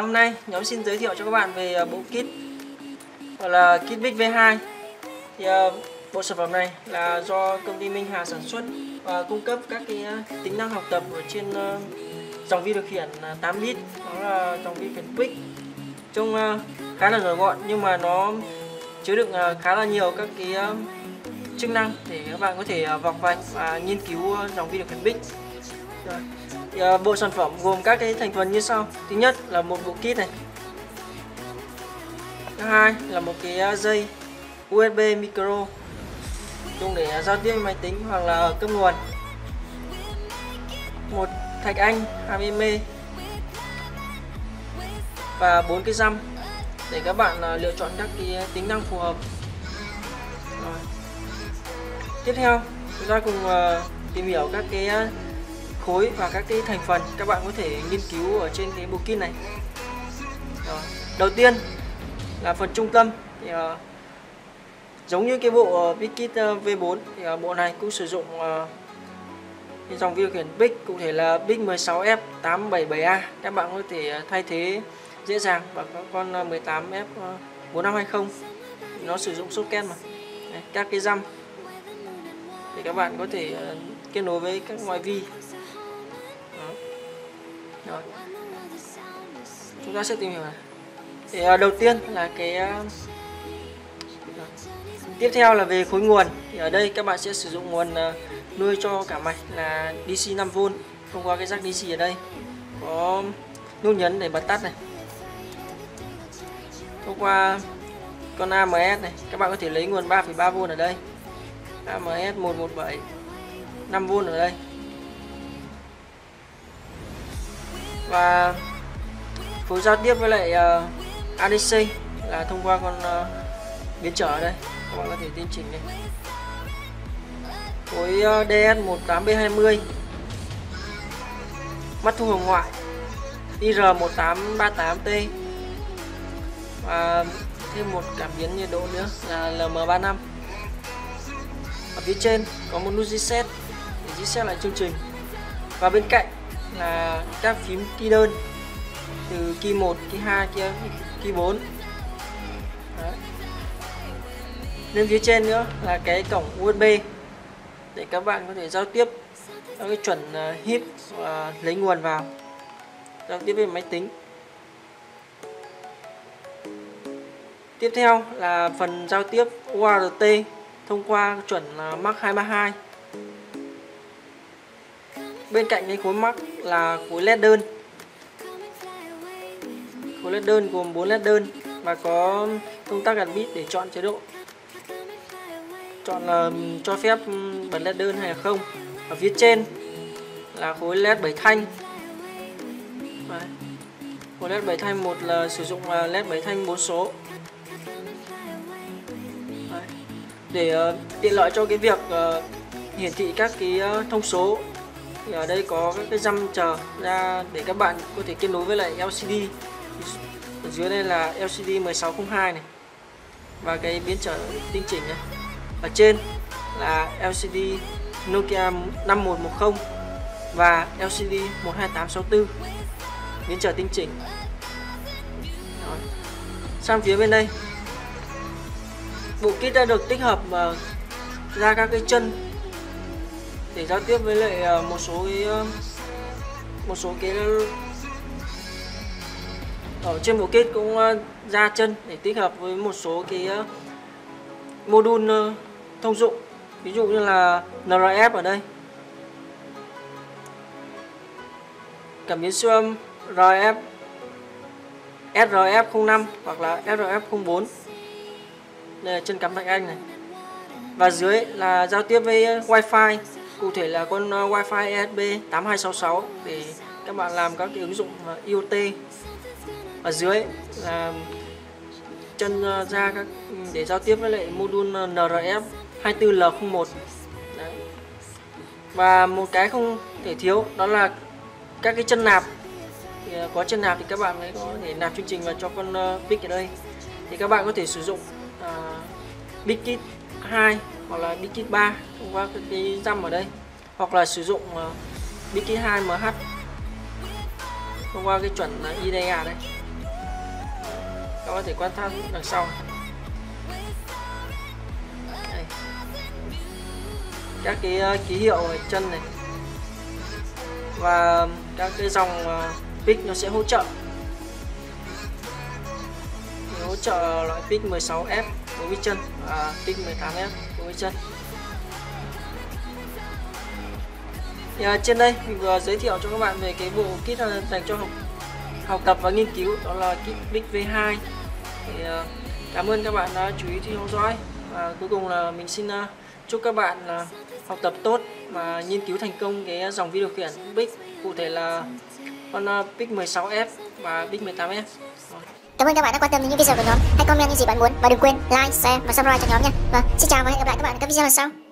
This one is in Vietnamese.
hôm nay, nhóm xin giới thiệu cho các bạn về ờ, bộ kit, gọi là kit Big V2 thì ờ, bộ sản phẩm này là do công ty Minh Hà sản xuất và cung cấp các cái ờ, tính năng học tập ở trên dòng vi điều khiển 8 bit đó là dòng vi điều khiển Quick. Trông khá là nhỏ gọn nhưng mà nó chứa đựng khá là nhiều các cái chức năng để các bạn có thể vọc vạch và nghiên cứu dòng vi điều khiển Big. Rồi. Thì, uh, bộ sản phẩm gồm các cái thành phần như sau. Thứ nhất là một bộ kit này. Thứ hai là một cái ờ, dây USB micro dùng để ờ, giao tiếp với máy tính hoặc là cấp nguồn. Một thạch anh 20mm và bốn cái răm để các bạn uh, lựa chọn các cái tính năng phù hợp. Rồi. tiếp theo chúng ta cùng uh, tìm hiểu các cái khối và các cái thành phần các bạn có thể nghiên cứu ở trên cái bộ kit này. Rồi. đầu tiên là phần trung tâm thì uh, giống như cái bộ ờ, uh, Bigkit uh, ờ, V4 thì uh, bộ này cũng sử dụng uh, cái dòng điều khiển Big cụ thể là Big 16F 877A các bạn có thể thay thế dễ dàng bằng con 18F 4520 nó sử dụng socket mà. Đấy, các cái răm. Thì các bạn có thể uh, kết nối với các ngoại vi. Rồi. chúng ta sẽ tìm hiểu này. Thì à, đầu tiên là cái à, tiếp theo là về khối nguồn. Thì ở đây các bạn sẽ sử dụng nguồn à, nuôi cho cả mạch là DC 5V thông qua cái rác DC ở đây có nút nhấn để bật tắt này. Thông qua con AMS này các bạn có thể lấy nguồn 3,3V ở đây. AMS 117 5V ở đây. Và phối giao tiếp với lại ờ, uh, ADC là thông qua con uh, biến trở ở đây. Các bạn có thể tiến chỉnh đây khối ờ, uh, DS18B20 mắt thu hồng ngoại. IR1838T và thêm một cảm biến nhiệt độ nữa là LM35 ở phía trên có một nút reset. Để reset lại chương trình. Và bên cạnh là các phím key đơn từ key 1, key 2, key, key 4 Đấy. lên phía trên nữa là cái cổng USB để các bạn có thể giao tiếp theo cái chuẩn uh, hip và lấy nguồn vào giao tiếp với máy tính. Tiếp theo là phần giao tiếp UART thông qua chuẩn uh, Mark 232 bên cạnh cái khối mắc là khối led đơn. Khối led đơn gồm 4 led đơn và có công tắc gạt bit để chọn chế độ. Chọn là cho phép bật led đơn hay là không. Ở phía trên là khối led 7 thanh. Đấy. khối led 7 thanh một là sử dụng led 7 thanh 4 số. Đấy. để ờ, tiện lợi cho cái việc ờ, hiển thị các cái ờ, thông số thì ở đây có các cái răm chờ ra để các bạn có thể kết nối với lại LCD ở dưới đây là LCD 1602 này. Và cái biến trở tinh chỉnh này ở trên là LCD Nokia 5110 và LCD 12864 biến trở tinh chỉnh. Rồi. sang phía bên đây. Bộ kit đã được tích hợp uh, ra các cái chân để giao tiếp với lại ờ, một số cái ờ, một số cái ờ, ở trên bộ kit cũng ra chân để tích hợp với một số cái module thông dụng. Ví dụ như là NRF ở đây. Cảm biến siêu âm RF SRF05 hoặc là SRF04 đây là chân cắm thạch anh này. Và dưới là giao tiếp với wifi cụ thể là con ờ, Wi-Fi ESP 8266 để các bạn làm các cái ứng dụng ờ, IoT ở dưới là chân ờ, ra các ừ, để giao tiếp với lại module NRF 24L01 Đấy. và một cái không thể thiếu đó là các cái chân nạp. Thì có chân nạp thì các bạn ấy có thể nạp chương trình vào cho con pick ở đây. Thì các bạn có thể sử dụng uh, Big Kit. 2 hoặc là Bikit 3 thông qua cái cái răm ở đây. Hoặc là sử dụng ờ, uh, Bikit 2 MH thông qua cái chuẩn IDEA đây. Các bạn có thể quan sát đằng sau Đây. các cái uh, ký hiệu ở chân này. Và các cái dòng ờ, uh, pic nó sẽ hỗ trợ trợ loại pick 16F đối với chân và pick 18F đối với chân. Thì, à, trên đây mình vừa giới thiệu cho các bạn về cái bộ kit à, dành cho học học tập và nghiên cứu đó là kit Big V2 thì à, cảm ơn các bạn đã chú ý theo dõi. Và cuối cùng là mình xin uh, chúc các bạn là học tập tốt và nghiên cứu thành công cái dòng video khiển Big cụ thể là con uh, 16F và Big 18F Cảm ơn các bạn đã quan tâm đến những video của nhóm. Hãy comment những gì bạn muốn và đừng quên like, share và subscribe cho nhóm nha. Và xin chào và hẹn gặp lại các bạn ở các video lần sau.